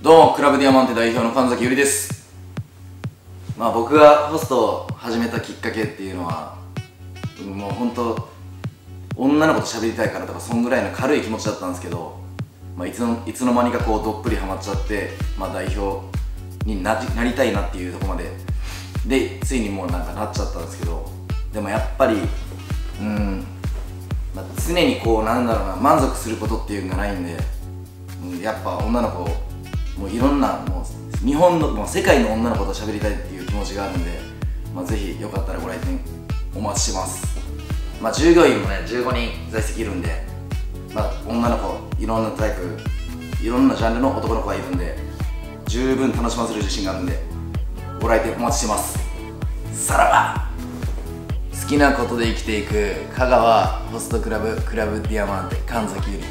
どうもクラブディアマンテ代表の神崎ゆりです。まあ僕がホストを始めたきっかけっていうのはもう本当女の子と喋りたいからとかそんぐらいの軽い気持ちだったんですけど、まあ、いつのいつの間にかこうどっぷりハマっちゃって、まあ、代表にななりたいなっていうとこまで。でついにもうなんかなっちゃったんですけどでもやっぱりうん、まあ、常にこうなんだろうな満足することっていうのがないんで、うん、やっぱ女の子をもういろんなもう日本のもう世界の女の子と喋りたいっていう気持ちがあるんで、まあ、ぜひよかったらご来店お待ちします。まあ従業員もね15人在籍いるんで、まあ、女の子いろんなタイプいろんなジャンルの男の子がいるんで十分楽しませる自信があるんでご来店お待ちしてます。さらば好きなことで生きていく香川ホストクラブクラブディアマンテ神崎ゆり